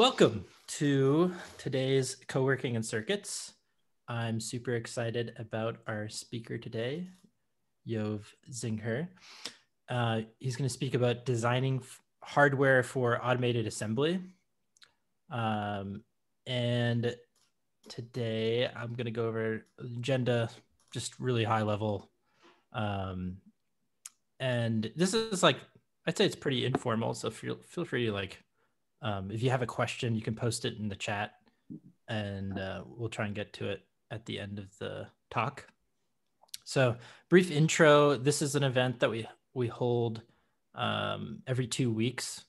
Welcome to today's co-working and circuits. I'm super excited about our speaker today, Yoav Zingher. Uh, he's going to speak about designing hardware for automated assembly. Um, and today I'm going to go over agenda, just really high level. Um, and this is like, I'd say it's pretty informal. So feel, feel free to like, um, if you have a question, you can post it in the chat and uh, we'll try and get to it at the end of the talk. So brief intro, this is an event that we, we hold um, every two weeks.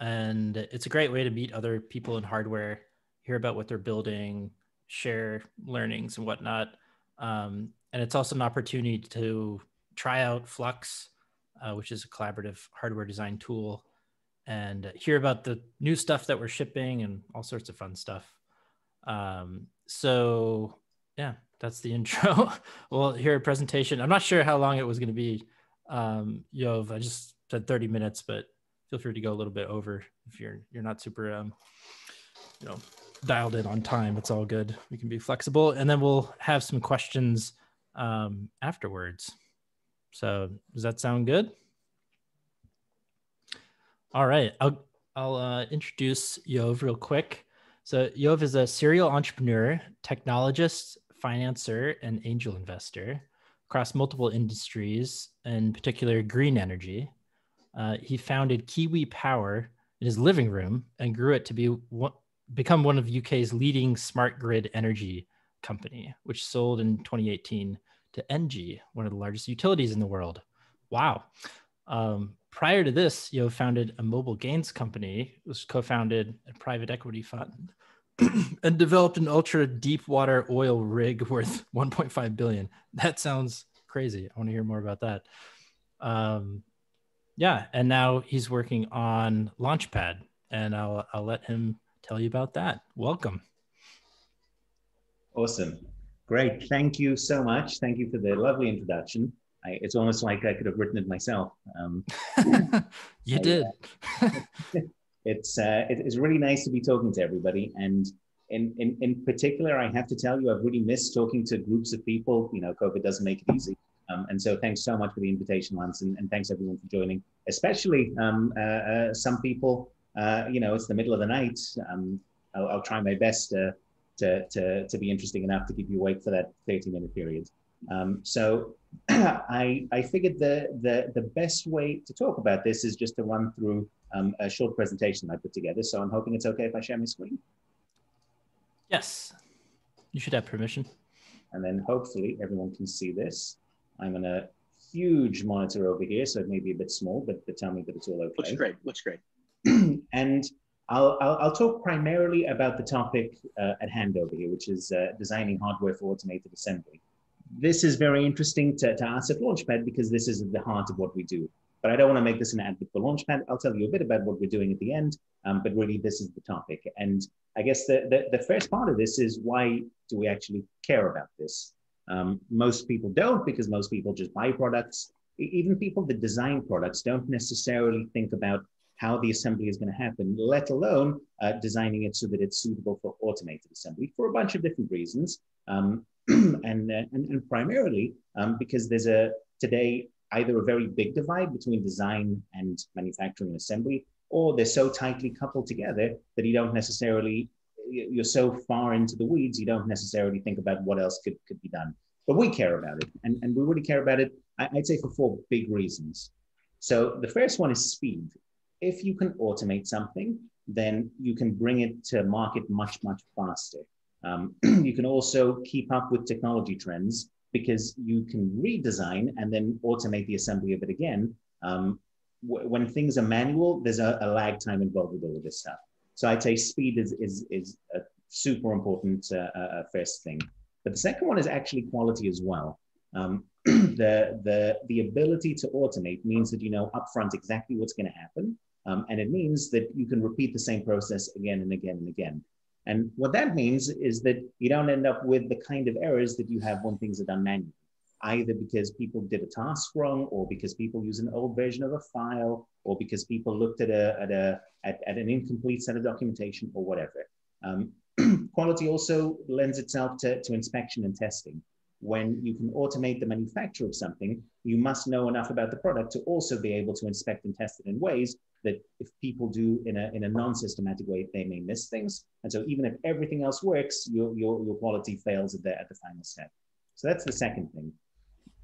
And it's a great way to meet other people in hardware, hear about what they're building, share learnings and whatnot. Um, and it's also an opportunity to try out Flux, uh, which is a collaborative hardware design tool, and hear about the new stuff that we're shipping and all sorts of fun stuff. Um, so yeah, that's the intro. we'll hear a presentation. I'm not sure how long it was going to be. Um, Yoav, I just said 30 minutes, but feel free to go a little bit over if you're you're not super um, you know dialed in on time. It's all good. We can be flexible, and then we'll have some questions um, afterwards. So does that sound good? All right, I'll I'll uh, introduce Yoav real quick. So Yoav is a serial entrepreneur, technologist, financer, and angel investor across multiple industries, in particular green energy. Uh, he founded Kiwi Power in his living room and grew it to be one, become one of UK's leading smart grid energy company, which sold in 2018 to Engie, one of the largest utilities in the world. Wow. Um, prior to this, Yo founded a mobile gains company, was co-founded a private equity fund, and developed an ultra deep water oil rig worth 1.5 billion. That sounds crazy. I want to hear more about that. Um, yeah, and now he's working on Launchpad, and I'll I'll let him tell you about that. Welcome. Awesome. Great. Thank you so much. Thank you for the lovely introduction. I, it's almost like I could have written it myself. Um, you did. Uh, it's uh, it is really nice to be talking to everybody, and in, in in particular, I have to tell you, I've really missed talking to groups of people. You know, COVID doesn't make it easy, um, and so thanks so much for the invitation, Lance, and, and thanks everyone for joining. Especially um, uh, uh, some people, uh, you know, it's the middle of the night. Um, I'll, I'll, try my best to, to to to be interesting enough to keep you awake for that 30 minute period. Um, so I, I figured the, the, the best way to talk about this is just to run through um, a short presentation I put together. So I'm hoping it's okay if I share my screen. Yes, you should have permission. And then hopefully everyone can see this. I'm on a huge monitor over here, so it may be a bit small, but, but tell me that it's all okay. Looks great, looks great. and I'll, I'll, I'll, talk primarily about the topic uh, at hand over here, which is uh, designing hardware for automated assembly this is very interesting to, to us at Launchpad because this is the heart of what we do. But I don't want to make this an ad for Launchpad. I'll tell you a bit about what we're doing at the end, um, but really this is the topic. And I guess the, the, the, first part of this is why do we actually care about this? Um, most people don't because most people just buy products. Even people that design products don't necessarily think about how the assembly is going to happen, let alone uh, designing it so that it's suitable for automated assembly for a bunch of different reasons. Um, and, uh, and, and primarily um, because there's a today either a very big divide between design and manufacturing and assembly, or they're so tightly coupled together that you don't necessarily you're so far into the weeds you don't necessarily think about what else could, could be done. But we care about it, and, and we really care about it. I'd say for four big reasons. So the first one is speed. If you can automate something, then you can bring it to market much, much faster. Um, you can also keep up with technology trends because you can redesign and then automate the assembly of it again. Um, when things are manual, there's a, a, lag time involved with all of this stuff. So I'd say speed is, is, is a super important uh, uh, uh first thing. But the second one is actually quality as well. Um, the, the, the ability to automate means that you know upfront exactly what's going to happen. Um, and it means that you can repeat the same process again and again and again. And what that means is that you don't end up with the kind of errors that you have when things are done manually. either because people did a task wrong or because people use an old version of a file or because people looked at a at a at, at an incomplete set of documentation or whatever. Um, quality also lends itself to, to inspection and testing. When you can automate the manufacture of something, you must know enough about the product to also be able to inspect and test it in ways that if people do in a, in a non-systematic way, they may miss things. And so even if everything else works, your, your, your quality fails at the, at the final step. So that's the second thing.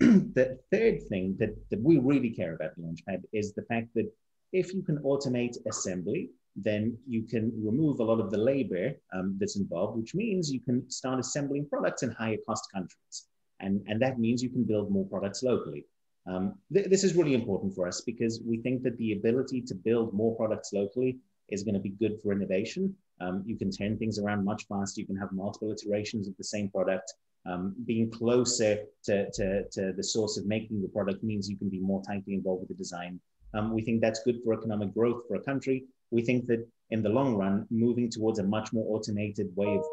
the third thing that, that we really care about in Launchpad is the fact that if you can automate assembly, then you can remove a lot of the labor um, that's involved, which means you can start assembling products in higher cost countries. And, and that means you can build more products locally. Um, th this is really important for us because we think that the ability to build more products locally is going to be good for innovation. Um, you can turn things around much faster. You can have multiple iterations of the same product. Um, being closer to, to, to, the source of making the product means you can be more tightly involved with the design. Um, we think that's good for economic growth for a country we think that in the long run, moving towards a much more automated way of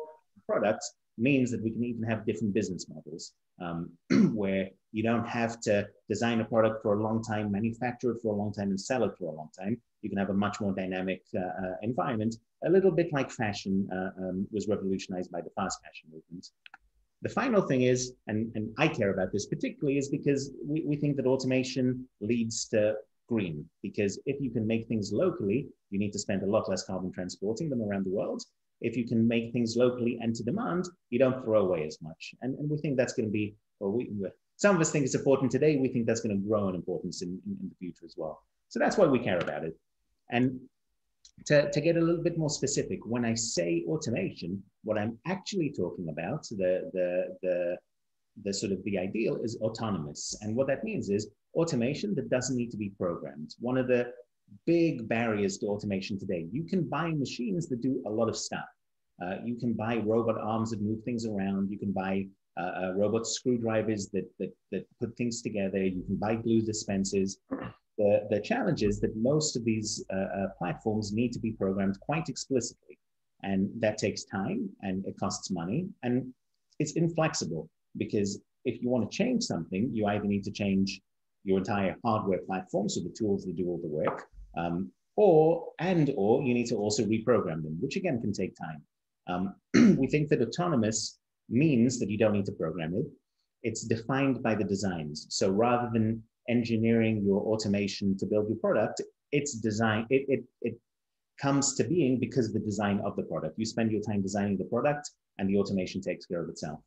products means that we can even have different business models um, where you don't have to design a product for a long time, manufacture it for a long time, and sell it for a long time. You can have a much more dynamic uh, uh, environment, a little bit like fashion uh, um, was revolutionized by the fast fashion movement. The final thing is, and, and I care about this particularly, is because we, we think that automation leads to green because if you can make things locally, you need to spend a lot less carbon transporting them around the world. If you can make things locally and to demand, you don't throw away as much. And, and we think that's going to be, well, we, some of us think it's important today. We think that's going to grow in importance in, in, in the future as well. So that's why we care about it. And to, to get a little bit more specific, when I say automation, what I'm actually talking about, the, the, the, the sort of the ideal is autonomous. And what that means is automation that doesn't need to be programmed. One of the big barriers to automation today, you can buy machines that do a lot of stuff. Uh, you can buy robot arms that move things around. You can buy uh, uh, robot screwdrivers that, that, that put things together. You can buy glue dispensers. The, the challenge is that most of these uh, uh, platforms need to be programmed quite explicitly. And that takes time and it costs money. And it's inflexible because if you want to change something, you either need to change your entire hardware platform, so the tools that do all the work, um, or and or you need to also reprogram them, which again can take time. Um, we think that autonomous means that you don't need to program it. It's defined by the designs. So rather than engineering your automation to build your product, it's design. It, it, it comes to being because of the design of the product. You spend your time designing the product, and the automation takes care of itself.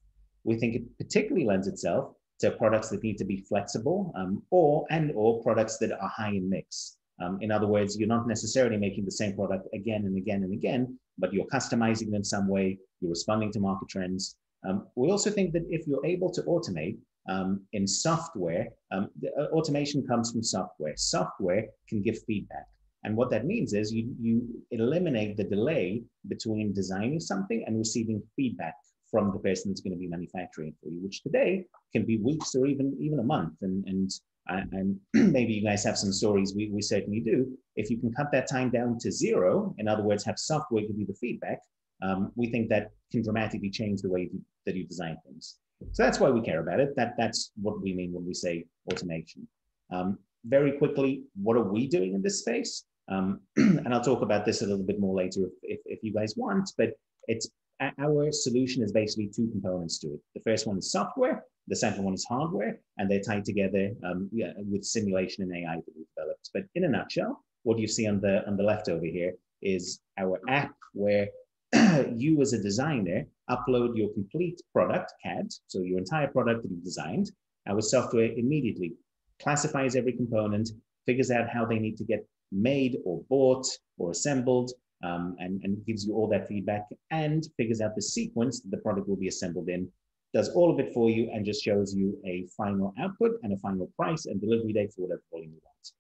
We think it particularly lends itself to products that need to be flexible um, or and or products that are high in mix. Um, in other words, you're not necessarily making the same product again and again and again, but you're customizing in some way, you're responding to market trends. Um, we also think that if you're able to automate um, in software, um, the, uh, automation comes from software. Software can give feedback. And what that means is you, you eliminate the delay between designing something and receiving feedback from the person that's going to be manufacturing for you, which today can be weeks or even even a month. And and and maybe you guys have some stories. We we certainly do. If you can cut that time down to zero, in other words, have software give you the feedback, um, we think that can dramatically change the way that you design things. So that's why we care about it. That that's what we mean when we say automation. Um, very quickly, what are we doing in this space? Um, and I'll talk about this a little bit more later if, if, if you guys want, but it's our solution is basically two components to it. The first one is software, the second one is hardware, and they're tied together um, yeah, with simulation and AI that we've developed. But in a nutshell, what you see on the on the left over here is our app where you as a designer upload your complete product CAD, so your entire product that you've designed. Our software immediately classifies every component, figures out how they need to get made or bought or assembled, um, and, and gives you all that feedback and figures out the sequence that the product will be assembled in, does all of it for you and just shows you a final output and a final price and delivery date for whatever volume you want.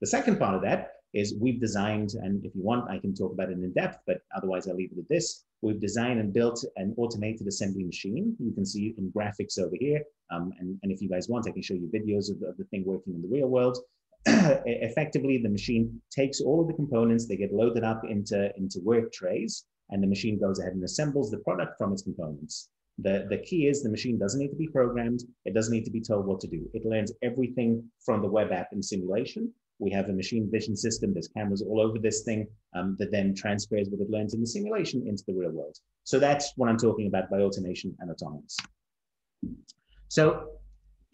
The second part of that is we've designed, and if you want, I can talk about it in depth, but otherwise I'll leave it at this. We've designed and built an automated assembly machine. You can see in graphics over here. Um, and, and if you guys want, I can show you videos of the, of the thing working in the real world. effectively the machine takes all of the components, they get loaded up into, into work trays, and the machine goes ahead and assembles the product from its components. The, the key is the machine doesn't need to be programmed. It doesn't need to be told what to do. It learns everything from the web app in simulation. We have a machine vision system. There's cameras all over this thing um, that then transfers what it learns in the simulation into the real world. So that's what I'm talking about by automation and autonomous. So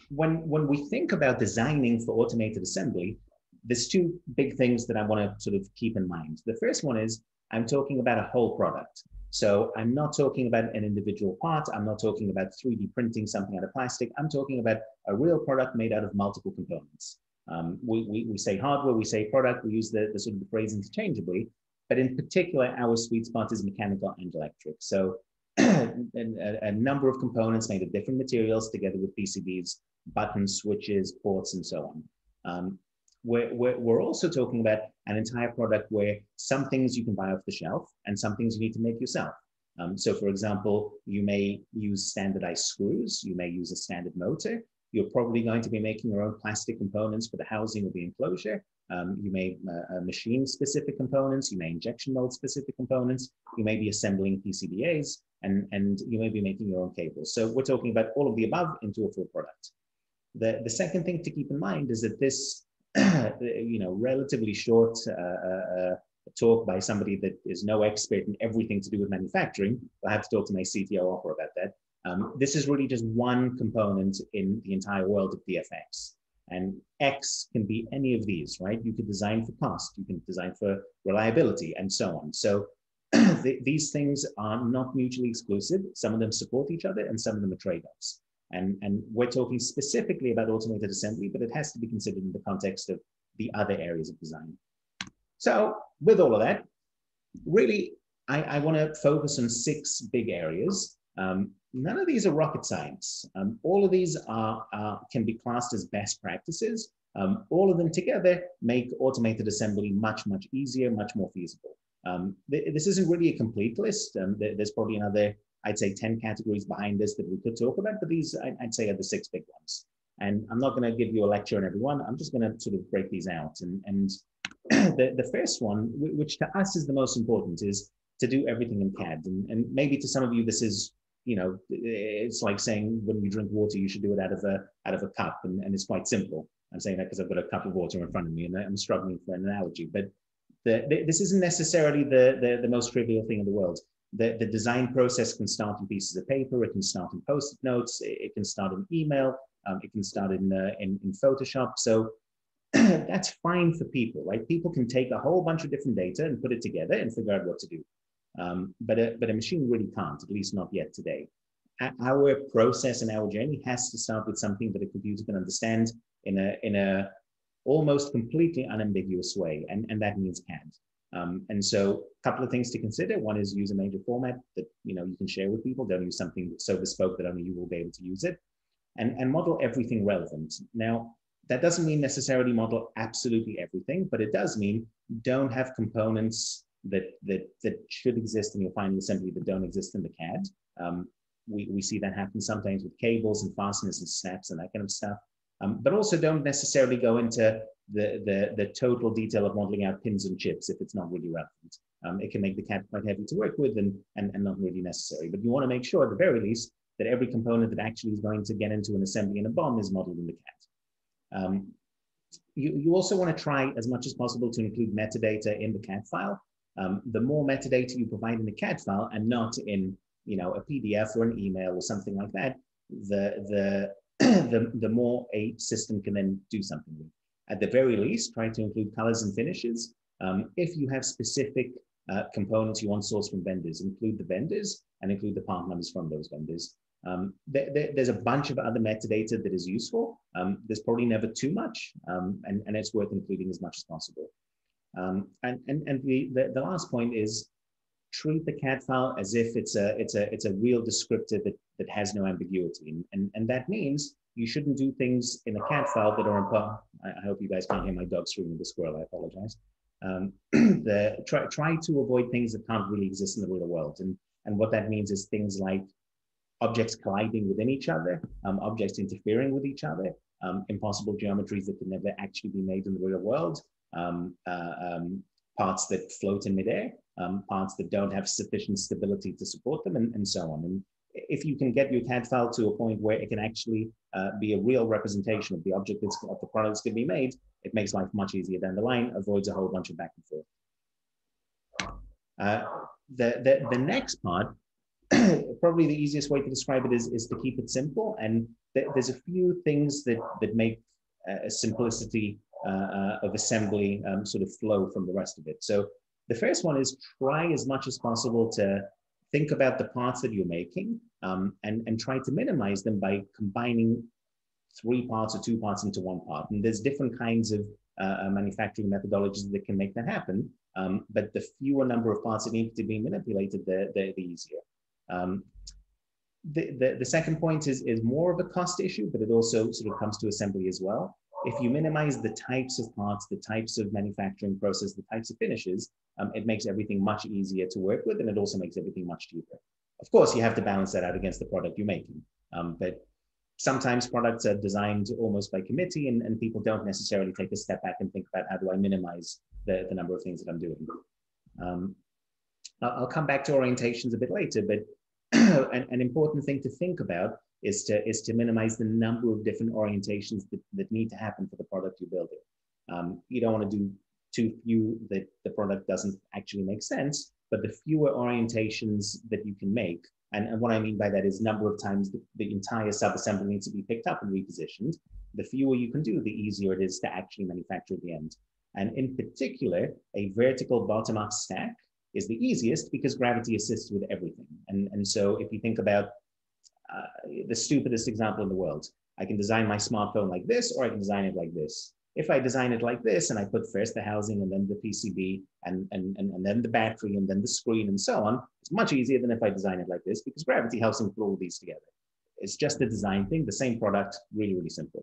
when, when we think about designing for automated assembly, there's two big things that I want to sort of keep in mind. The first one is I'm talking about a whole product. So I'm not talking about an individual part. I'm not talking about 3D printing something out of plastic. I'm talking about a real product made out of multiple components. Um, we, we, we, say hardware, we say product, we use the, the sort of the phrase interchangeably, but in particular, our sweet spot is mechanical and electric. So a, a, number of components made of different materials together with PCBs, buttons, switches, ports, and so on. Um, we're, we're, we're, also talking about an entire product where some things you can buy off the shelf and some things you need to make yourself. Um, so for example, you may use standardized screws, you may use a standard motor, you're probably going to be making your own plastic components for the housing or the enclosure. Um, you may uh, uh machine specific components, you may injection mold specific components, you may be assembling PCBAs, and, and you may be making your own cables. So we're talking about all of the above into a full product. The, the second thing to keep in mind is that this you know, relatively short uh, uh, uh, talk by somebody that is no expert in everything to do with manufacturing. I have to talk to my CTO Ofer about that. Um, this is really just one component in the entire world of DFX. And X can be any of these, right? You could design for cost, you can design for reliability, and so on. So th these things are not mutually exclusive. Some of them support each other, and some of them are trade-offs. And, and we're talking specifically about automated assembly, but it has to be considered in the context of the other areas of design. So with all of that, really, I, I want to focus on six big areas. Um, none of these are rocket science. Um, all of these are, uh, can be classed as best practices. Um, all of them together make automated assembly much, much easier, much more feasible. Um, th this isn't really a complete list. Um, th there's probably another I'd say 10 categories behind this that we could talk about, but these I'd say are the six big ones. And I'm not going to give you a lecture on every one. I'm just going to sort of break these out. And, and the, the first one, which to us is the most important, is to do everything in CAD. And, and maybe to some of you, this is, you know, it's like saying when you drink water, you should do it out of a, out of a cup. And, and it's quite simple. I'm saying that because I've got a cup of water in front of me and I'm struggling for an analogy. But the, the, this isn't necessarily the, the, the most trivial thing in the world the, the design process can start in pieces of paper, it can start in post-it notes, it, it, can start in email, um, it can start in, uh, in, in Photoshop. So that's fine for people, right? People can take a whole bunch of different data and put it together and figure out what to do. Um, but, a, but a machine really can't, at least not yet today. Our process and our journey has to start with something that a computer can understand in a, in a almost completely unambiguous way, and, and that means CAD. Um, and so a couple of things to consider. One is use a major format that you know you can share with people. Don't use something so bespoke that only you will be able to use it. And, and model everything relevant. Now, that doesn't mean necessarily model absolutely everything, but it does mean don't have components that that that should exist in your final assembly that don't exist in the CAD. Um, we, we see that happen sometimes with cables and fasteners and snaps and that kind of stuff. Um, but also don't necessarily go into the, the, the total detail of modeling out pins and chips if it's not really relevant. Um, it can make the CAD quite heavy to work with and, and, and not really necessary. But you want to make sure at the very least that every component that actually is going to get into an assembly in a BOM is modeled in the CAD. Um, you, you also want to try as much as possible to include metadata in the CAD file. Um, the more metadata you provide in the CAD file and not in you know, a PDF or an email or something like that, the, the, the, the more a system can then do something with. At the very least, try to include colors and finishes. Um, if you have specific uh, components you want sourced from vendors, include the vendors and include the part numbers from those vendors. Um, there, there, there's a bunch of other metadata that is useful. Um, there's probably never too much, um, and, and it's worth including as much as possible. Um, and and, and the, the, the, last point is treat the CAD file as if it's a, it's a, it's a real descriptor that, that has no ambiguity. And, and, and that means you shouldn't do things in a CAD file that are impo- I, I hope you guys can't hear my dog screaming the squirrel, I apologize. Um, the, try, try to avoid things that can't really exist in the real world. And, and what that means is things like objects colliding within each other, um, objects interfering with each other, um, impossible geometries that can never actually be made in the real world, um, uh, um, parts that float in midair, um, parts that don't have sufficient stability to support them, and, and so on. And if you can get your CAD file to a point where it can actually uh, be a real representation of the object that's of the product that's going to be made, it makes life much easier down the line, avoids a whole bunch of back and forth. Uh, the, the, the next part, probably the easiest way to describe it is, is to keep it simple. And th there's a few things that, that make uh, simplicity uh, uh, of assembly um, sort of flow from the rest of it. So the first one is try as much as possible to think about the parts that you're making um, and, and try to minimize them by combining three parts or two parts into one part. And there's different kinds of uh, manufacturing methodologies that can make that happen. Um, but the fewer number of parts that need to be manipulated, the, the, the easier. Um, the, the, the, second point is, is more of a cost issue, but it also sort of comes to assembly as well. If you minimize the types of parts, the types of manufacturing process, the types of finishes, um, it makes everything much easier to work with and it also makes everything much cheaper. Of course, you have to balance that out against the product you're making. Um, but sometimes products are designed almost by committee and, and people don't necessarily take a step back and think about how do I minimize the, the number of things that I'm doing. Um, I'll come back to orientations a bit later, but an, an, important thing to think about is to, is to minimize the number of different orientations that, that need to happen for the product you're building. Um, you don't want to do too few that the product doesn't actually make sense, but the fewer orientations that you can make, and, and what I mean by that is number of times the, the entire subassembly needs to be picked up and repositioned, the fewer you can do, the easier it is to actually manufacture at the end. And in particular, a vertical bottom-up stack is the easiest because gravity assists with everything. And, and so if you think about uh, the stupidest example in the world, I can design my smartphone like this, or I can design it like this. If I design it like this and I put first the housing and then the PCB and, and, and, and then the battery and then the screen and so on, it's much easier than if I design it like this because gravity helps me put all these together. It's just a design thing, the same product, really, really simple.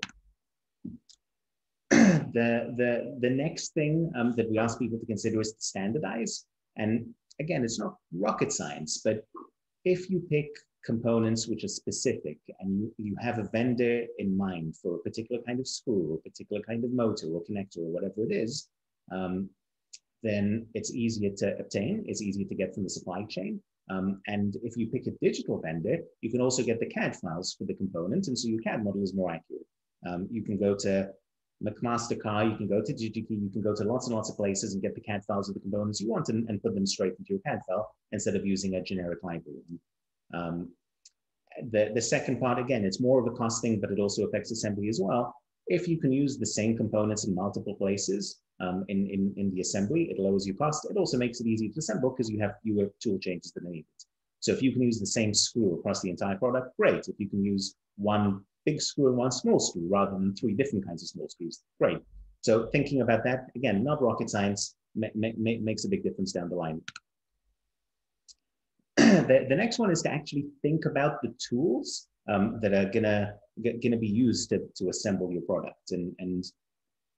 the, the, the next thing um, that we ask people to consider is to standardize. And again, it's not rocket science, but if you pick components which are specific and you, you have a vendor in mind for a particular kind of screw, a particular kind of motor or connector or whatever it is, um, then it's easier to obtain, it's easier to get from the supply chain. Um, and if you pick a digital vendor, you can also get the CAD files for the component, and so your CAD model is more accurate. Um, you can go to McMaster-Carr, you can go to DigiKey, you can go to lots and lots of places and get the CAD files of the components you want and, and put them straight into your CAD file instead of using a generic library. Um, the, the second part, again, it's more of a cost thing, but it also affects assembly as well. If you can use the same components in multiple places um, in, in, in the assembly, it lowers your cost. It also makes it easy to assemble because you have fewer tool changes than needed. So if you can use the same screw across the entire product, great. If you can use one big screw and one small screw rather than three different kinds of small screws, great. So thinking about that, again, not rocket science, ma ma makes a big difference down the line. the, the next one is to actually think about the tools um, that are gonna gonna be used to, to assemble your product. And, and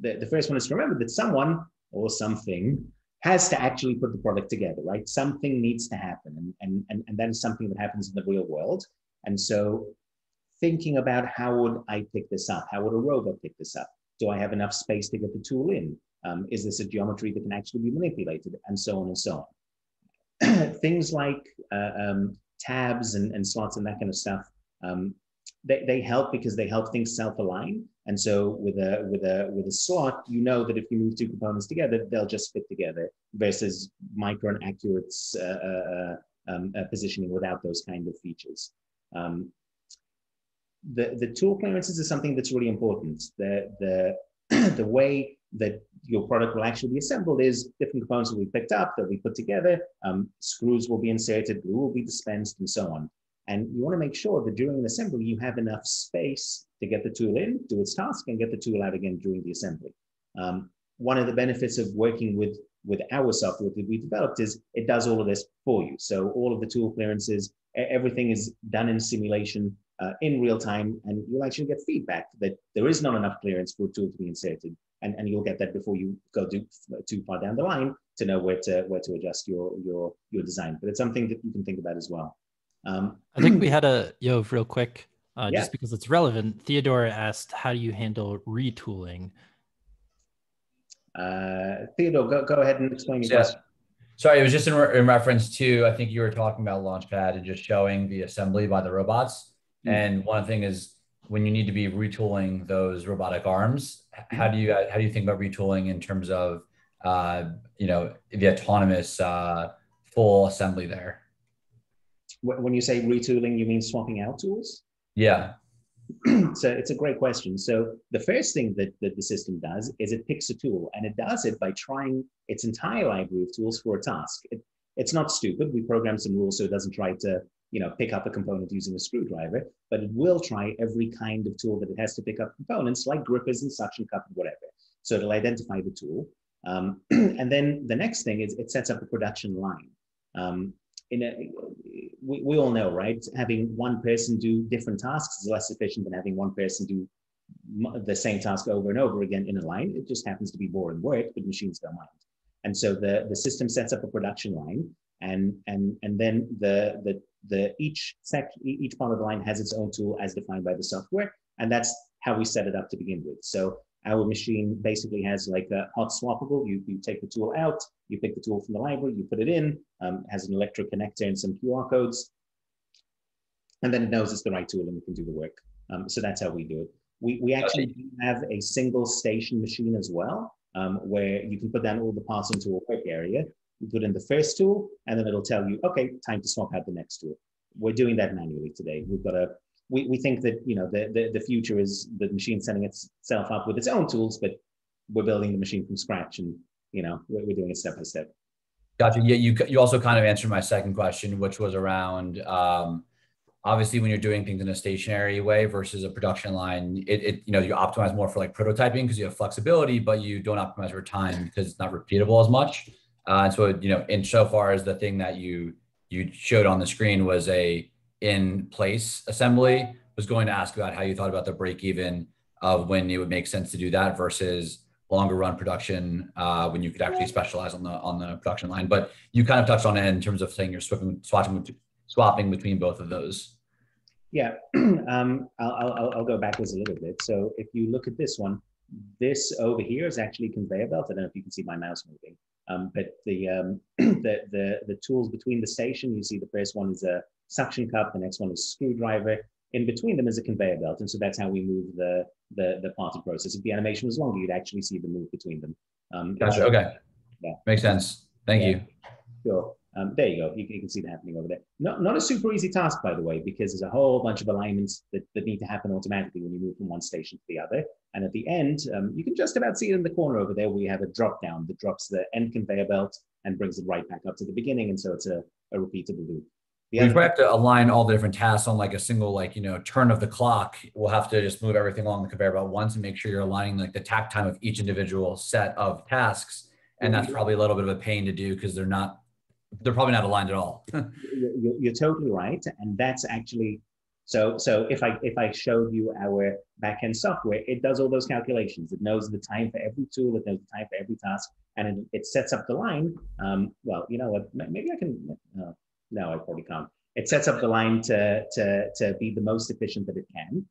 the, the first one is to remember that someone or something has to actually put the product together, right? Something needs to happen, and, and, and, and that is something that happens in the real world. And so thinking about how would I pick this up? How would a robot pick this up? Do I have enough space to get the tool in? Um, is this a geometry that can actually be manipulated? And so on and so on. things like uh, um, tabs and, and slots and that kind of stuff, um, they, they help because they help things self-align. And so with a with a with a slot, you know that if you move two components together, they'll just fit together. Versus micron accurate uh, uh, um, uh, positioning without those kind of features. Um, the the tool clearances is something that's really important. The the the way that your product will actually be assembled is different components will be picked up, they'll be put together, um, screws will be inserted, glue will be dispensed, and so on. And you want to make sure that during an assembly, you have enough space to get the tool in, do its task, and get the tool out again during the assembly. Um, one of the benefits of working with, with our software that we developed is it does all of this for you. So all of the tool clearances, everything is done in simulation uh, in real time, and you'll actually get feedback that there is not enough clearance for a tool to be inserted and, and you'll get that before you go too, too far down the line to know where to where to adjust your your your design. But it's something that you can think about as well. Um, I think we had a Yoav real quick, uh, yeah. just because it's relevant. Theodore asked, "How do you handle retooling?" Uh, Theodore, go, go ahead and explain your yeah. question. Sorry, it was just in, re- in, reference to I think you were talking about Launchpad and just showing the assembly by the robots. Mm-hmm. And one thing is when you need to be retooling those robotic arms, how do you how do you think about retooling in terms of uh, you know the autonomous uh, full assembly there? When you say retooling, you mean swapping out tools? Yeah. so it's a great question. So the first thing that, that the system does is it picks a tool and it does it by trying its entire library of tools for a task. It, it's not stupid. We program some rules so it doesn't try to, you know, pick up a component using a screwdriver, but it will try every kind of tool that it has to pick up components like grippers and suction cup and whatever. So it'll identify the tool. Um, and then the next thing is it sets up a production line. Um, in a, we, we all know, right? Having one person do different tasks is less efficient than having one person do the same task over and over again in a line. It just happens to be boring work, but machines don't mind. And so the, the system sets up a production line, and and and then the the the each sec each part of the line has its own tool as defined by the software, and that's how we set it up to begin with. So our machine basically has like a hot swappable. You, you take the tool out, you pick the tool from the library, you put it in, um, has an electric connector and some QR codes, and then it knows it's the right tool and we can do the work. Um, so that's how we do it. We, we actually have a single station machine as well, um, where you can put down all the parts into a work area. You put in the first tool, and then it'll tell you, okay, time to swap out the next tool. We're doing that manually today. We've got a we, we think that you know the, the, the future is the machine setting itself up with its own tools, but we're building the machine from scratch, and you know we're, we're doing it step by step. Gotcha. Yeah, you you also kind of answered my second question, which was around um, obviously when you're doing things in a stationary way versus a production line, it, it you know you optimize more for like prototyping because you have flexibility, but you don't optimize for time because it's not repeatable as much. Uh, and so you know, in so far as the thing that you you showed on the screen was a in place assembly was going to ask about how you thought about the break even of when it would make sense to do that versus longer run production uh, when you could actually specialize on the on the production line. But you kind of touched on it in terms of saying you're swapping swapping, swapping between both of those. Yeah, um, I'll, I'll, I'll go backwards a little bit. So if you look at this one, this over here is actually conveyor belt. I don't know if you can see my mouse moving, um, but the, um, the the the tools between the station. You see the first one is a suction cup. The next one is screwdriver. In between them is a conveyor belt. And so that's how we move the, the, the parting process. If the animation was longer, you'd actually see the move between them. Um, gotcha. Okay. Yeah. Makes sense. Thank yeah. you. Sure. Um, there you go. You, you, can see that happening over there. Not, not a super easy task, by the way, because there's a whole bunch of alignments that, that need to happen automatically when you move from one station to the other. And at the end, um, you can just about see it in the corner over there. We have a drop down that drops the end conveyor belt and brings it right back up to the beginning. And so it's a, a repeatable loop. The we have to align all the different tasks on like a single like you know turn of the clock. We'll have to just move everything along the conveyor belt once and make sure you're aligning like the takt time of each individual set of tasks. And that's probably a little bit of a pain to do because they're not they're probably not aligned at all. you're, you're totally right, and that's actually so. So if I if I showed you our backend software, it does all those calculations. It knows the time for every tool. It knows the time for every task, and it, it sets up the line. Um, well, you know what? Maybe I can. Uh, no, I probably can't. It sets up the line to, to, to be the most efficient that it can.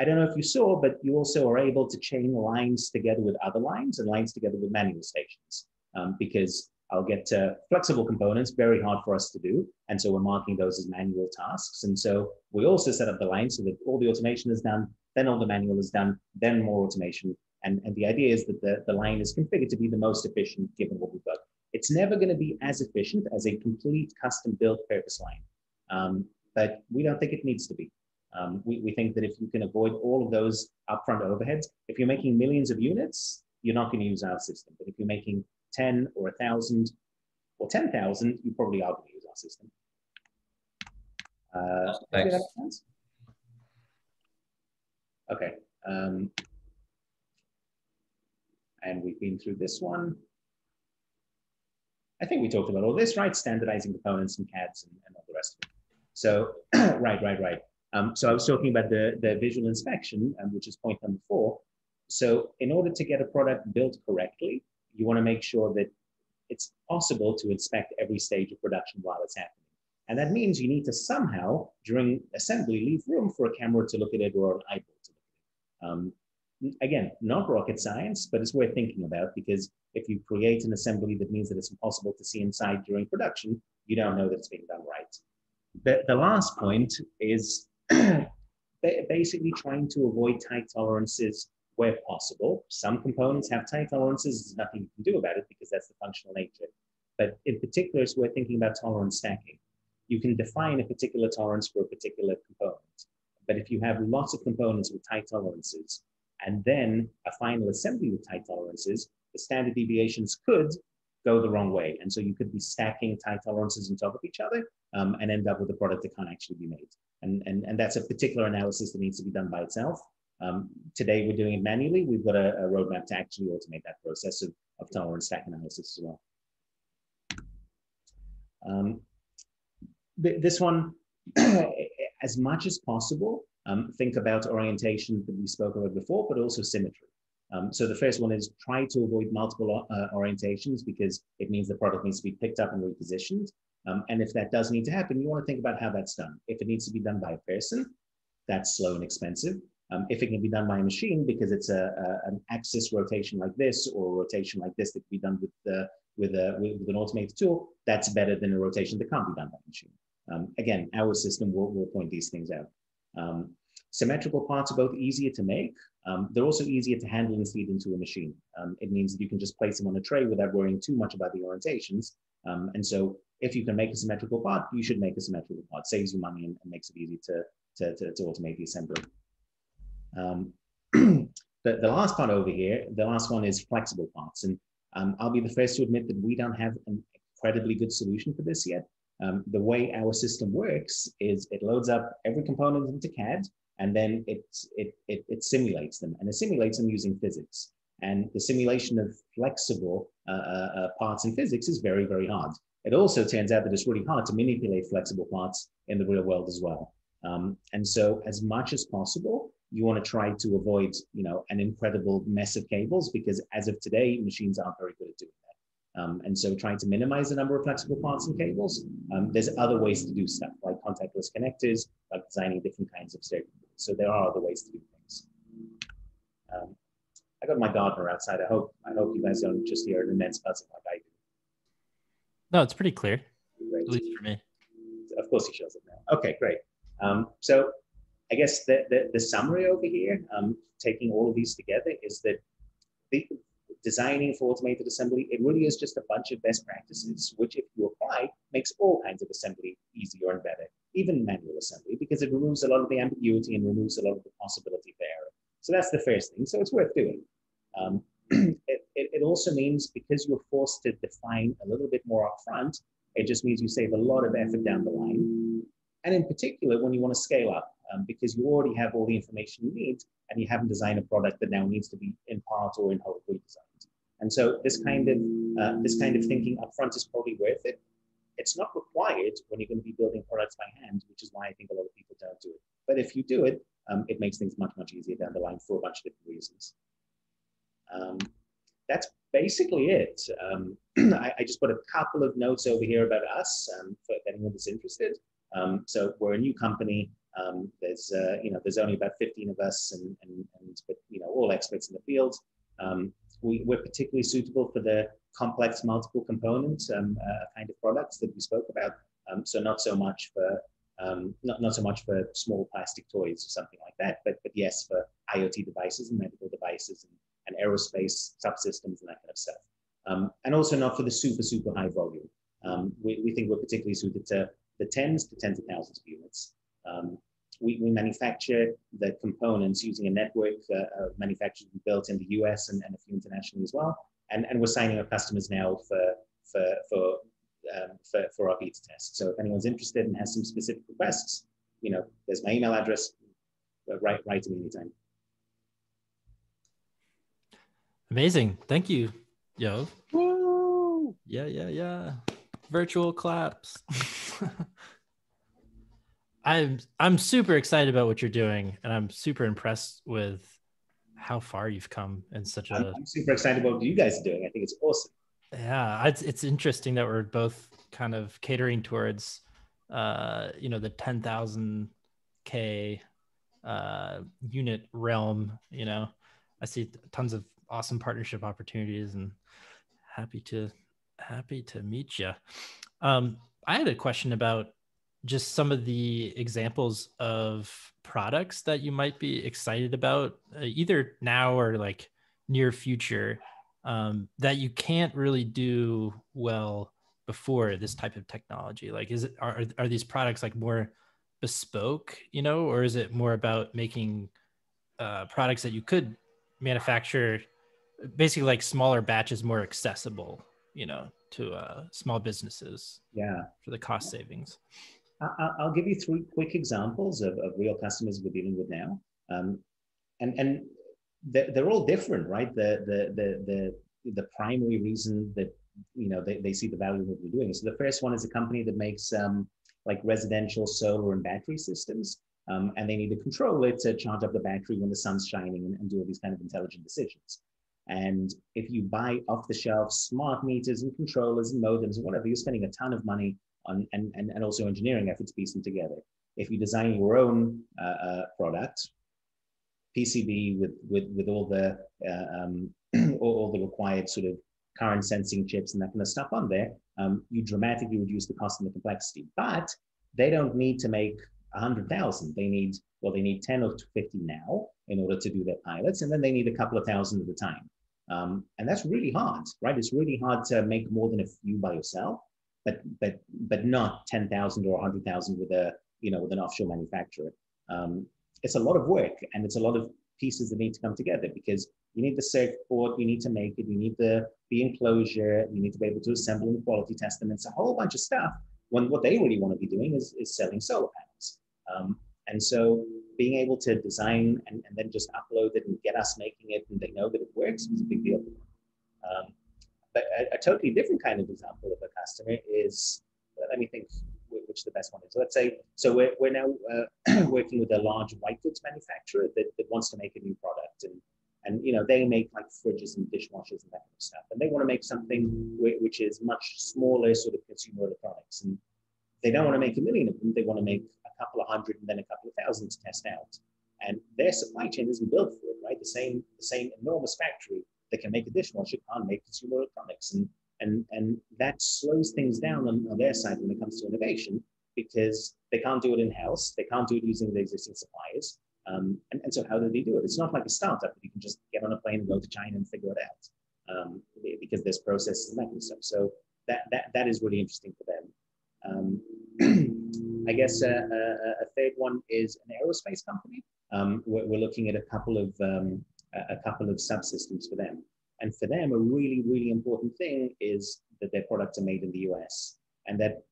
I don't know if you saw, but you also are able to chain lines together with other lines and lines together with manual stations um, because I'll get to flexible components, very hard for us to do. And so we're marking those as manual tasks. And so we also set up the line so that all the automation is done, then all the manual is done, then more automation. And, and the idea is that the, the line is configured to be the most efficient given what we've got. It's never going to be as efficient as a complete custom built purpose line, um, but we don't think it needs to be. Um, we, we think that if you can avoid all of those upfront overheads, if you're making millions of units, you're not going to use our system. But if you're making 10 or 1,000 or 10,000, you probably are going to use our system. Uh, Thanks. Okay. Um, and we've been through this one. I think we talked about all this, right? Standardizing components and CADs and, and all the rest of it. So, right, right, right. Um, so I was talking about the, the visual inspection, um, which is point number four. So in order to get a product built correctly, you want to make sure that it's possible to inspect every stage of production while it's happening. And that means you need to somehow, during assembly, leave room for a camera to look at it or an eyeball to look at it. Um, again, not rocket science, but it's worth thinking about because if you create an assembly that means that it's impossible to see inside during production, you don't know that it's being done right. The, the last point is basically trying to avoid tight tolerances where possible. Some components have tight tolerances, there's nothing you can do about it because that's the functional nature. But in particular, so we're thinking about tolerance stacking. You can define a particular tolerance for a particular component. But if you have lots of components with tight tolerances, and then a final assembly with tight tolerances, the standard deviations could go the wrong way. And so you could be stacking tight tolerances on top of each other um, and end up with a product that can't actually be made. And, and, and that's a particular analysis that needs to be done by itself. Um, today we're doing it manually. We've got a, a, roadmap to actually automate that process of, of tolerance stack analysis as well. Um, th this one, as much as possible, um, think about orientation that we spoke about before, but also symmetry. Um, so the first one is try to avoid multiple uh, orientations because it means the product needs to be picked up and repositioned. Um, and if that does need to happen, you want to think about how that's done. If it needs to be done by a person, that's slow and expensive. Um, if it can be done by a machine because it's a, a, an axis rotation like this or a rotation like this that can be done with, the, with, a, with, an automated tool, that's better than a rotation that can't be done by a machine. Um, again, our system will, will point these things out. Um, symmetrical parts are both easier to make. Um, they're also easier to handle and feed into a machine. Um, it means that you can just place them on a tray without worrying too much about the orientations. Um, and so if you can make a symmetrical part, you should make a symmetrical part. Saves you money and, and makes it easy to, to, to, to automate the assembly. Um, the, the last part over here, the last one is flexible parts. And um, I'll be the first to admit that we don't have an incredibly good solution for this yet. Um, the way our system works is it loads up every component into CAD and then it, it, it, it simulates them and it simulates them using physics. And the simulation of flexible uh, uh, uh, parts in physics is very, very hard. It also turns out that it's really hard to manipulate flexible parts in the real world as well. Um, and so as much as possible, you want to try to avoid, you know, an incredible mess of cables because as of today, machines aren't very good at doing that. Um, and so trying to minimize the number of flexible parts and cables, um, there's other ways to do stuff like contactless connectors, like designing different kinds of circuits. So there are other ways to do things. Um, I got my gardener outside. I hope I hope you guys don't just hear an immense buzzing like I do. No, it's pretty clear. Great. At least for me. Of course he shows it now. Okay, great. Um, so I guess the, the, the summary over here, um, taking all of these together, is that the, designing for automated assembly, it really is just a bunch of best practices, which if you apply, makes all kinds of assembly easier and better, even manual assembly, because it removes a lot of the ambiguity and removes a lot of the possibility for error. So that's the first thing. So it's worth doing. Um, it, it, it, also means because you're forced to define a little bit more upfront, it just means you save a lot of effort down the line. And in particular, when you want to scale up, um, because you already have all the information you need and you haven't designed a product that now needs to be in part or in whole redesigned. And so this kind of uh, this kind of thinking upfront is probably worth it. It's not required when you're going to be building products by hand, which is why I think a lot of people don't do it. But if you do it, um, it makes things much, much easier down the line for a bunch of different reasons. Um, that's basically it. Um, I, I, just put a couple of notes over here about us um, for anyone that's interested. Um, so we're a new company. Um, there's, uh, you know, there's only about 15 of us and, and, and but, you know, all experts in the field. Um, we, we're particularly suitable for the complex multiple component um, uh, kind of products that we spoke about. Um, so not so much for, um, not, not so much for small plastic toys or something like that, but, but yes, for IoT devices and medical devices and, and aerospace subsystems and that kind of stuff. Um, and also not for the super, super high volume. we, we think we're particularly suited to the tens to tens of thousands of units. Um, we, we, manufacture the components using a network uh, of manufacturers built in the US and, and, a few internationally as well. And, and we're signing up customers now for, for, for, um, for, for our beta test. So if anyone's interested and has some specific requests, you know, there's my email address, write, write to me anytime. Amazing. Thank you, Yo. Woo! Yeah, yeah, yeah. Virtual claps. I'm I'm super excited about what you're doing, and I'm super impressed with how far you've come in such a. I'm, I'm super excited about what you guys are doing. I think it's awesome. Yeah, it's it's interesting that we're both kind of catering towards, uh, you know, the ten thousand k uh unit realm. You know, I see tons of awesome partnership opportunities and happy to happy to meet you. Um, I had a question about just some of the examples of products that you might be excited about, uh, either now or like near future, um, that you can't really do well before this type of technology. Like, is it are are these products like more bespoke, you know, or is it more about making uh, products that you could manufacture, basically like smaller batches, more accessible, you know, to uh, small businesses? Yeah, for the cost savings. I'll give you three quick examples of, of real customers we're dealing with now. Um, and and they're, they're, all different, right? The, the, the, the, the primary reason that, you know, they, they see the value of what we're doing. So the first one is a company that makes um, like residential solar and battery systems. Um, and they need to control it to charge up the battery when the sun's shining and, and do all these kind of intelligent decisions. And if you buy off the shelf smart meters and controllers and modems and whatever, you're spending a ton of money and, and, and also engineering efforts piece them together. If you design your own uh, uh, product, PCB with, with, with all the, uh, um, all, all, the required sort of current sensing chips and that kind of stuff on there, um, you dramatically reduce the cost and the complexity. But they don't need to make 100,000. They need, well, they need 10 or 50 now in order to do their pilots, and then they need a couple of thousand at a time. Um, and that's really hard, right? It's really hard to make more than a few by yourself but but but not 10,000 or 100,000 with a you know with an offshore manufacturer. Um, it's a lot of work and it's a lot of pieces that need to come together because you need the circuit board, you need to make it, you need the the enclosure, you need to be able to assemble and quality test them. It's a whole bunch of stuff. When what they really want to be doing is, is selling solar panels. Um, and so being able to design and, and then just upload it and get us making it and they know that it works is a big deal. Um, but a, a, totally different kind of example of a customer is, let me think which the best one is. Let's say, so we're, we're now uh, working with a large white goods manufacturer that, that wants to make a new product. And, and, you know, they make like fridges and dishwashers and that kind of stuff. And they want to make something which is much smaller sort of consumer electronics. And they don't want to make a million of them. They want to make a couple of hundred and then a couple of thousand to test out. And their supply chain isn't built for it, right? The same, the same enormous factory that can make a dishwasher can't make consumer electronics. And, and, and that slows things down on, on their side when it comes to innovation because they can't do it in-house. They can't do it using the existing suppliers. Um, and, and so how do they do it? It's not like a startup that you can just get on a plane and go to China and figure it out um, because there's processes and that kind of stuff. So that, that, that is really interesting for them. Um, I guess uh, uh, a third one is an aerospace company. Um, we're, we're, looking at a couple of a couple of subsystems for them. And for them, a really, really important thing is that their products are made in the US and that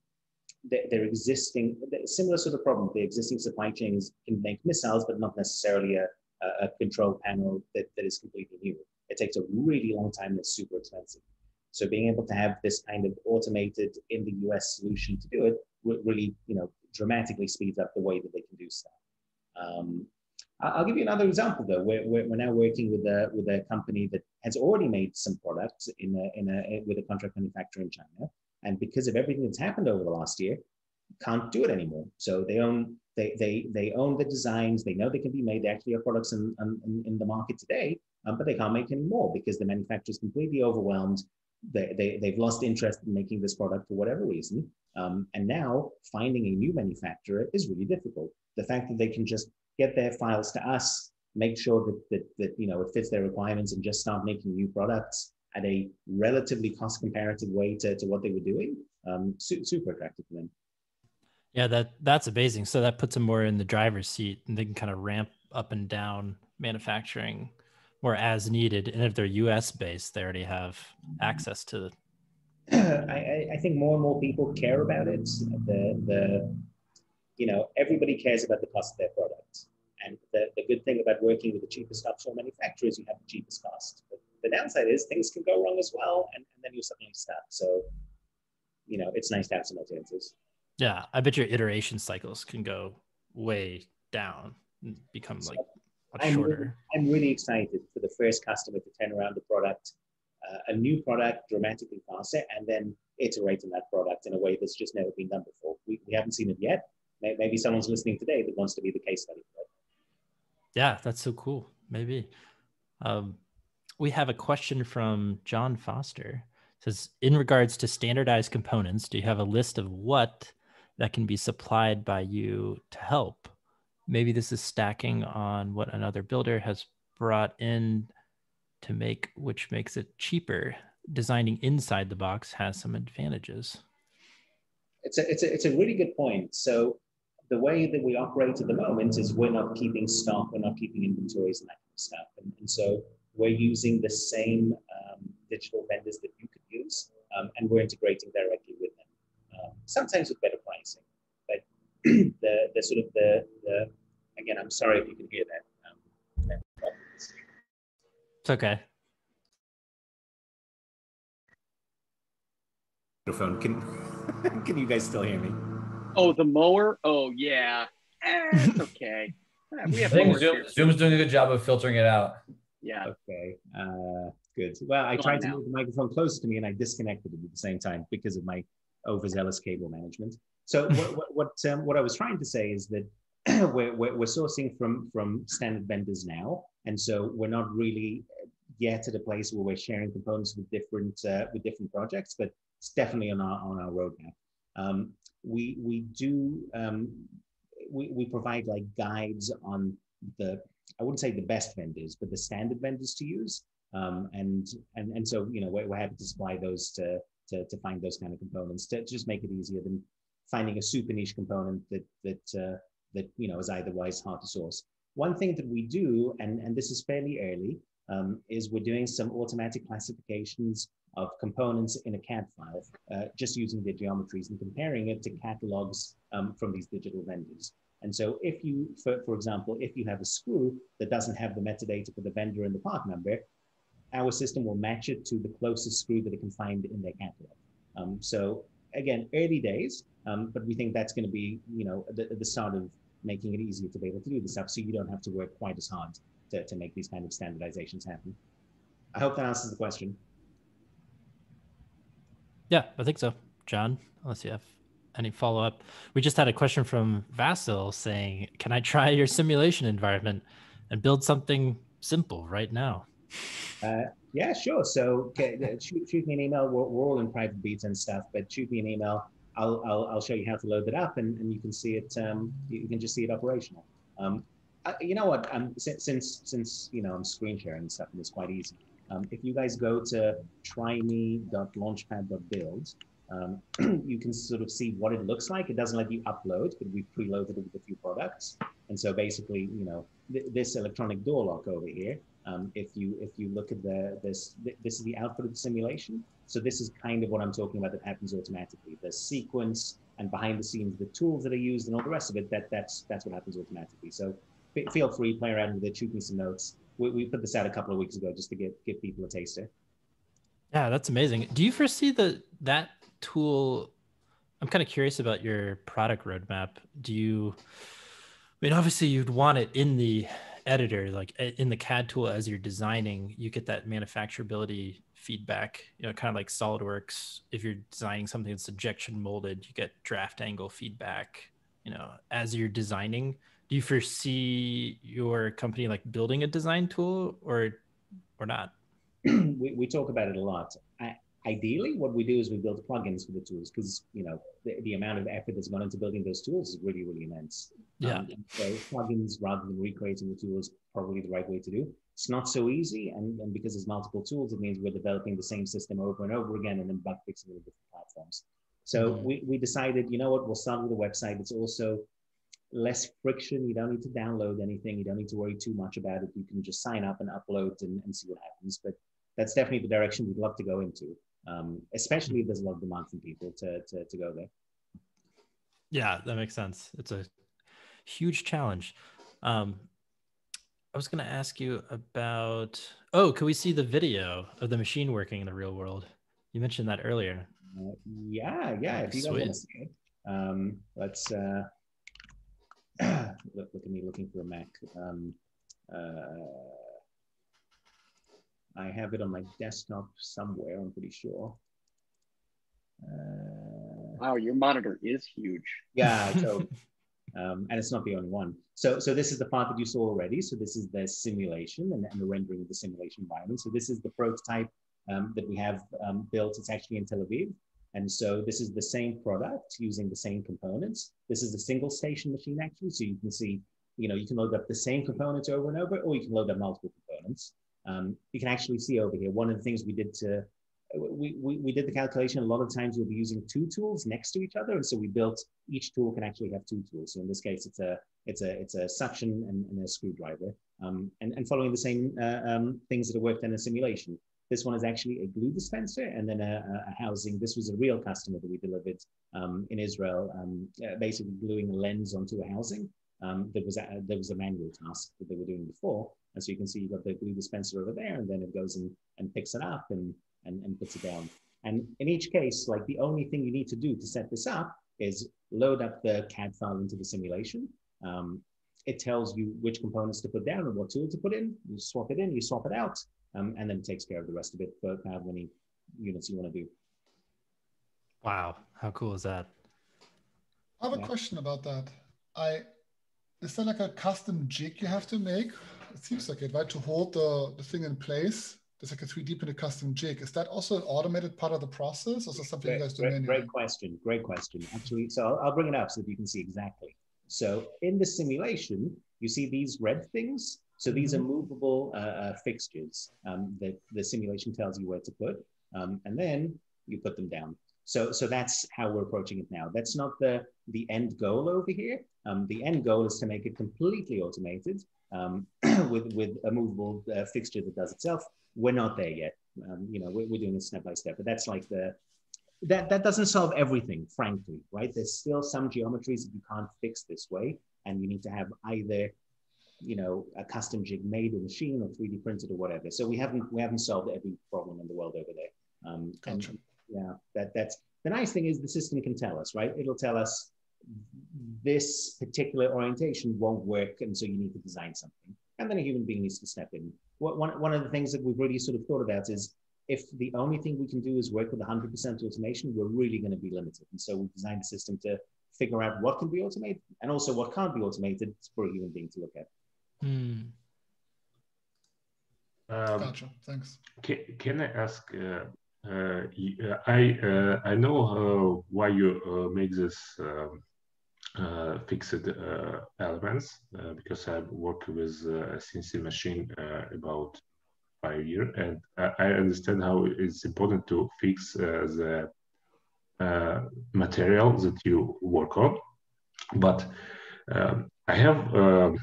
their existing, similar sort of problem, the existing supply chains can make missiles, but not necessarily a, a control panel that, that is completely new. It takes a really long time and it's super expensive. So being able to have this kind of automated in the US solution to do it really, you know, dramatically speeds up the way that they can do stuff. Um, I'll give you another example though. We're, we're, now working with a, with a company that has already made some products in a, in a, with a contract manufacturer in China. And because of everything that's happened over the last year, can't do it anymore. So they own, they, they, they own the designs. They know they can be made. They actually have products in, in, in the market today, um, but they can't make any more because the manufacturer is completely overwhelmed. They, they, they've lost interest in making this product for whatever reason. Um, and now finding a new manufacturer is really difficult. The fact that they can just get their files to us, make sure that, that, that you know, it fits their requirements and just start making new products at a relatively cost comparative way to, to what they were doing, um, su- super attractive to them. Yeah, that that's amazing. So that puts them more in the driver's seat, and they can kind of ramp up and down manufacturing more as needed. And if they're U.S. based, they already have access to. I, I think more and more people care about it. The the you know everybody cares about the cost of their product. And the, the good thing about working with the cheapest offshore manufacturer is you have the cheapest cost. But the downside is things can go wrong as well, and, and then you're suddenly stuck. So, you know, it's nice to have some alternatives. Yeah, I bet your iteration cycles can go way down and become like much I'm shorter. Really, I'm really excited for the first customer to turn around the product, uh, a new product dramatically faster, and then iterate on that product in a way that's just never been done before. We, we haven't seen it yet. Maybe someone's listening today that wants to be the case study yeah that's so cool maybe Um, we have a question from John Foster. It says, in regards to standardized components, do you have a list of what that can be supplied by you to help? Maybe this is stacking on what another builder has brought in to make, which makes it cheaper. Designing inside the box has some advantages. It's a, it's a, it's a really good point. So the way that we operate at the moment is we're not keeping stock, we're not keeping inventories and that kind of stuff. And, and so we're using the same um, digital vendors that you could use, um, and we're integrating directly with them. Um, sometimes with better pricing, but the, the sort of the, the again, I'm sorry if you can hear that. Um, it's okay. Microphone. Can can you guys still hear me? Oh, the mower. Oh yeah, eh, it's okay. we have Zoom, Zoom's doing a good job of filtering it out. Yeah. Okay. Uh, good. Well, I tried to move the microphone closer to me and I disconnected it at the same time because of my overzealous cable management. So what what what, um, what I was trying to say is that we're, we're, we're sourcing from from standard vendors now, and so we're not really yet at a place where we're sharing components with different uh, with different projects, but it's definitely on our on our roadmap. Um, we we do um, we, we provide like guides on the I wouldn't say the best vendors, but the standard vendors to use. Um, and and and so you know we're, we're happy to supply those to, to to find those kind of components to, just make it easier than finding a super niche component that that uh, that you know is otherwise hard to source. One thing that we do, and and this is fairly early, um, is we're doing some automatic classifications of components in a CAD file, uh, just using the geometries and comparing it to catalogs um, from these digital vendors. And so if you, for, for example, if you have a screw that doesn't have the metadata for the vendor and the part number, our system will match it to the closest screw that it can find in their catalog. Um, so again, early days, um, but we think that's going to be, you know, the, the start of making it easier to be able to do this stuff so you don't have to work quite as hard to, to make these kind of standardizations happen. I hope that answers the question. Yeah, I think so. John, unless you have any follow up. We just had a question from Vasil saying, Can I try your simulation environment and build something simple right now? Uh, yeah, sure. So okay, shoot, shoot, me an email. We're, we're, all in private beta and stuff, but shoot me an email. I'll, I'll, I'll show you how to load it up and, and you can see it. Um, you can just see it operational. Um, uh, you know what? Um, since, since, since, you know, I'm screen sharing and stuff and it's quite easy. Um, if you guys go to tryme.launchpad.build, um, you can sort of see what it looks like. It doesn't let you upload, but we've preloaded it with a few products. And so basically, you know, th this electronic door lock over here, um, if you if you look at the this th this is the output of the simulation. So this is kind of what I'm talking about that happens automatically. The sequence and behind the scenes, the tools that are used and all the rest of it, that that's that's what happens automatically. So feel free, play around with it, shoot me some notes. We, we put this out a couple of weeks ago just to give give people a taste. taster. Yeah, that's amazing. Do you foresee the that tool i'm kind of curious about your product roadmap do you i mean obviously you'd want it in the editor like eh, in the cad tool as you're designing you get that manufacturability feedback you know kind of like solidworks if you're designing something that's injection molded you get draft angle feedback you know as you're designing do you foresee your company like building a design tool or or not? We, we talk about it a lot. I, ideally what we do is we build plugins for the tools because you know the, the, amount of effort that's gone into building those tools is really really immense. Yeah. Um, so plugins rather than recreating the tool is probably the right way to do. It's not so easy and, and because there's multiple tools it means we're developing the same system over and over again and then bug fixing it in different platforms so mm-hmm. we, we decided you know what we'll start with a website it's also less friction you don't need to download anything you don't need to worry too much about it you can just sign up and upload and, and see what happens but that's definitely the direction we'd love to go into um, especially if there's a lot of demand from people to, to, to go there. Yeah, that makes sense. It's a huge challenge. Um, I was going to ask you about. Oh, can we see the video of the machine working in the real world? You mentioned that earlier. Uh, yeah, yeah. If you guys want to see it, um, let's uh, look, look at me looking for a Mac. Um, uh, I have it on my desktop somewhere, I'm pretty sure. Uh, wow, your monitor is huge. Yeah, so Um, and it's not the only one. So, so this is the part that you saw already. So this is the simulation and, and the rendering of the simulation environment. So this is the prototype um, that we have um, built. It's actually in Tel Aviv. And so this is the same product using the same components. This is a single station machine actually. So you can see, you know, you can load up the same components over and over, or you can load up multiple components. Um, you can actually see over here, one of the things we did to, we, we, we did the calculation, a lot of times you'll be using two tools next to each other. And so we built, each tool can actually have two tools. So in this case, it's a, it's a, it's a suction and, and a screwdriver um, and, and following the same uh, um, things that are worked in a simulation. This one is actually a glue dispenser and then a, a housing. This was a real customer that we delivered um, in Israel, um, uh, basically gluing a lens onto a housing. Um, there was a, there was a manual task that they were doing before. And so you can see you've got the glue dispenser over there, and then it goes and, and picks it up and, and, and puts it down. And in each case, like the only thing you need to do to set this up is load up the CAD file into the simulation. Um, it tells you which components to put down and what tool to put in. You swap it in, you swap it out, um, and then it takes care of the rest of it for however many units you want to do. Wow, how cool is that? I have a yeah. question about that. I is there like a custom jig you have to make? It seems like it, right? To hold the, the thing in place. There's like a 3D printed custom jig. Is that also an automated part of the process, or is that something great, you guys do great, manually? Great question. Great question. Actually, so I'll, I'll bring it up so that you can see exactly. So in the simulation, you see these red things. So these mm-hmm. are movable uh, uh, fixtures um, that the simulation tells you where to put, um, and then you put them down. So, so that's how we're approaching it now. That's not the, the end goal over here. Um, the end goal is to make it completely automated um, with, with a movable uh, fixture that does itself. We're not there yet. Um, you know, we're, we're doing it step by step, but that's like the, that, that doesn't solve everything, frankly, right? There's still some geometries that you can't fix this way. And you need to have either, you know, a custom jig made or machine or 3D printed or whatever. So we haven't, we haven't solved every problem in the world over there. Um, gotcha. and, yeah, that, that's, the nice thing is the system can tell us, right? It'll tell us this particular orientation won't work, and so you need to design something. And then a human being needs to step in. One, one of the things that we've really sort of thought about is if the only thing we can do is work with 100% automation, we're really going to be limited. And so we designed a system to figure out what can be automated and also what can't be automated for a human being to look at. Hmm. Um, gotcha. Thanks. Can, can I ask? Uh, uh, I uh, I know uh, why you uh, make this um, uh, fixed uh, elements because I work with a CNC machine about five years, and I, I, understand how it's important to fix the material that you work on. But um, I have um,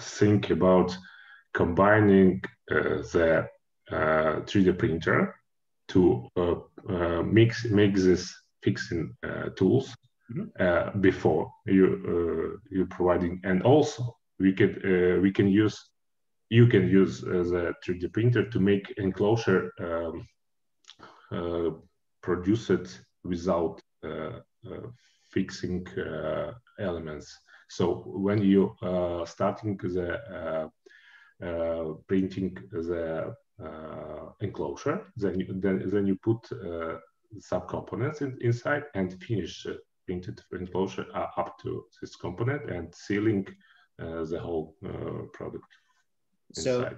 think about combining the 3D printer to uh, mix make this fixing tools mm-hmm. before you you're providing, and also we can we can use you can use the 3D printer to make enclosure um, uh, produce it without uh, uh, fixing elements. So when you starting the printing the uh, enclosure. Then you, then, then you put uh, subcomponents in, inside and finish uh, printed enclosure up to this component and sealing the whole product. So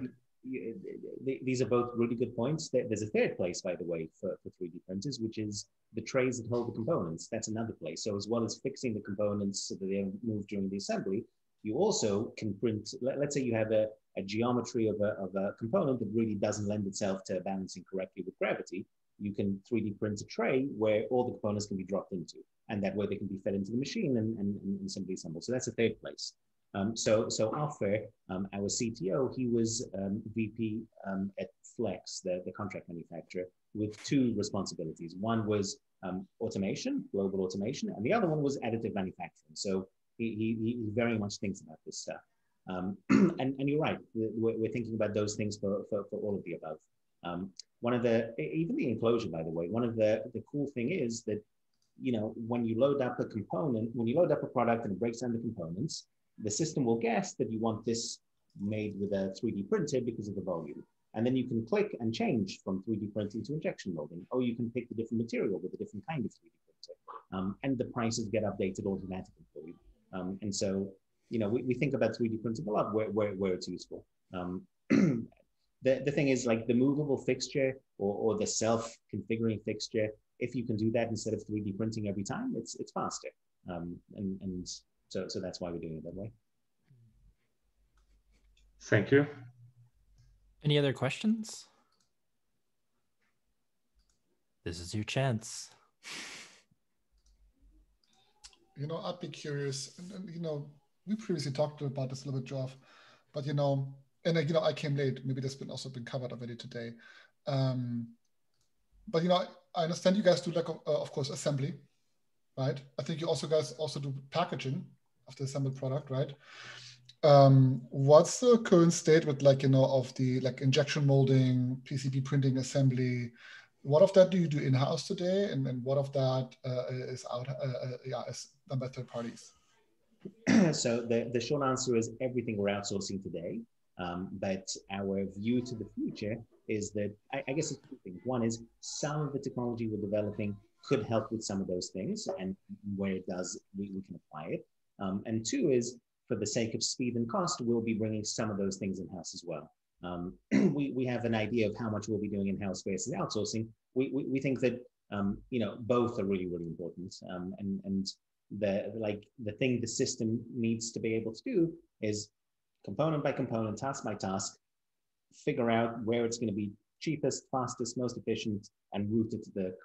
these are both really good points. There's a third place, by the way, for, for 3D printers, which is the trays that hold the components. That's another place. So as well as fixing the components so that they move during the assembly, you also can print, let, us say you have a, a geometry of a, of a component that really doesn't lend itself to balancing correctly with gravity, you can 3D print a tray where all the components can be dropped into. And that way they can be fed into the machine and, and, and simply assembled. So that's a third place. Um, so, so Ofer, um, our CTO, he was um, VP um, at Flex, the, the contract manufacturer, with two responsibilities. One was um, automation, global automation, and the other one was additive manufacturing. So he, he, he very much thinks about this stuff. Um, and, and you're right, we're, we're, thinking about those things for, for, for all of the above. One of the, even the enclosure, by the way, one of the, the cool thing is that, you know, when you load up a component, when you load up a product and it breaks down the components, the system will guess that you want this made with a 3D printer because of the volume. And then you can click and change from 3D printing to injection molding, or you can pick the different material with a different kind of 3D printer. Um, and the prices get updated automatically for you. Um, and so, you know, we, we think about 3D printing a lot where, where, where it's useful. Um, the, the thing is like the movable fixture or, or the self-configuring fixture, if you can do that instead of 3D printing every time, it's, it's faster. Um, and, and so, so that's why we're doing it that way. Thank you. Any other questions? This is your chance. You know, I'd be curious, and, and, you know, we previously talked about this a little bit, Yoav, but you know, and you know, I came late. Maybe that's been also been covered already today. Um, but you know, I, I understand you guys do like, uh, of course, assembly, right? I think you also guys also do packaging of the assembled product, right? Um, what's the current state with like you know of the like injection molding, PCB printing, assembly? What of that do you do in house today, and, and what of that uh, is out? Uh, uh, yeah, is done by third parties. so the the short answer is everything we're outsourcing today. Um, but our view to the future is that I, I guess it's two things. One is some of the technology we're developing could help with some of those things, and where it does, we, we can apply it. Um, and two is for the sake of speed and cost, we'll be bringing some of those things in house as well. Um, we, we have an idea of how much we'll be doing in house versus outsourcing. We, we, we think that um, you know both are really really important, um, and and the like the thing the system needs to be able to do is component by component, task by task, figure out where it's going to be cheapest, fastest, most efficient, and route it to the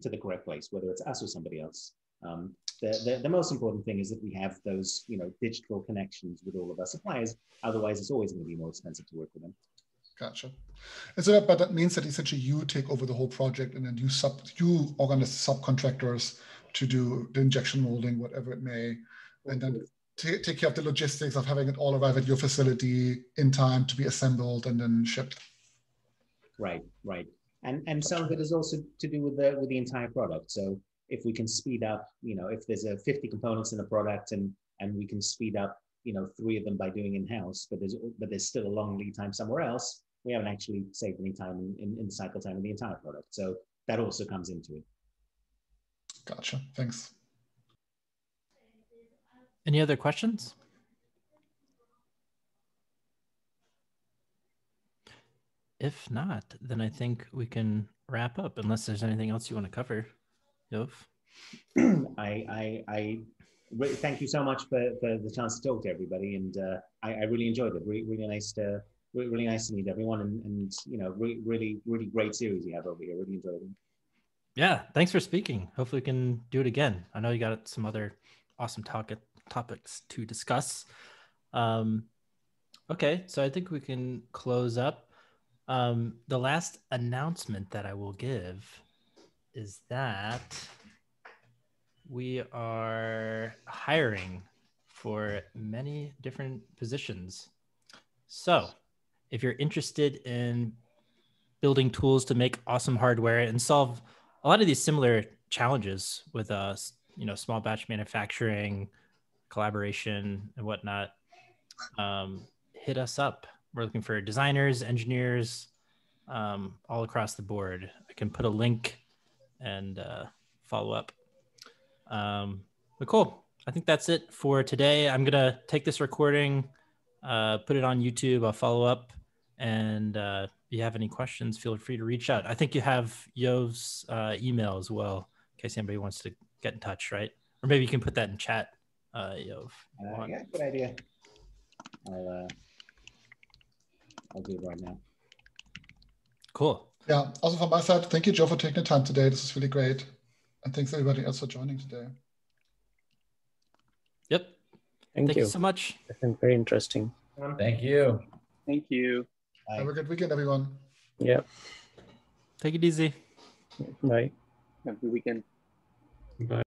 to the correct place, whether it's us or somebody else. Um, the, the, the, most important thing is that we have those, you know, digital connections with all of our suppliers. Otherwise, it's always going to be more expensive to work with them. Gotcha. And so, that, but that means that essentially you take over the whole project, and then you sub you organize subcontractors to do the injection molding, whatever it may, and then take, take care of the logistics of having it all arrive at your facility in time to be assembled and then shipped. Right, right. And and some of it is also to do with the with the entire product. So if we can speed up, you know, if there's a 50 components in a product and and we can speed up, you know, three of them by doing in-house, but there's but there's still a long lead time somewhere else, we haven't actually saved any time in, in, in cycle time of the entire product. So that also comes into it. Gotcha. Thanks. Any other questions? If not, then I think we can wrap up unless there's anything else you want to cover. Yoav? I, I, I really, thank you so much for, for the chance to talk to everybody. And uh, I, I really enjoyed it. Really, really nice to, really, really nice to meet everyone. And, and you know, really, really, really great series you have over here. Really enjoyed it. Yeah. Thanks for speaking. Hopefully we can do it again. I know you got some other awesome talk topics to discuss. Um, okay. So I think we can close up. Um, the last announcement that I will give is that we are hiring for many different positions. So, if you're interested in building tools to make awesome hardware and solve a lot of these similar challenges with us, uh, you know, small batch manufacturing, collaboration, and whatnot, um, hit us up. We're looking for designers, engineers, um, all across the board. I can put a link and uh, follow up. Um, but cool. I think that's it for today. I'm gonna take this recording, uh, put it on YouTube. I'll follow up, and uh, if you have any questions, feel free to reach out. I think you have Yoav's uh, email as well, in case anybody wants to get in touch, right? Or maybe you can put that in chat, uh, Yov. Uh, yeah, good idea. I'll uh, I'll do it right now. Cool. Yeah. Also from my side, thank you, Joe, for taking the time today. This is really great. And thanks everybody else for joining today. Yep. Thank, thank you. you. so much. It's been very interesting. Thank you. Thank you. Bye. Have a good weekend, everyone. Yeah. Take it easy. Bye. Have a good weekend. Bye.